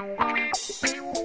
Música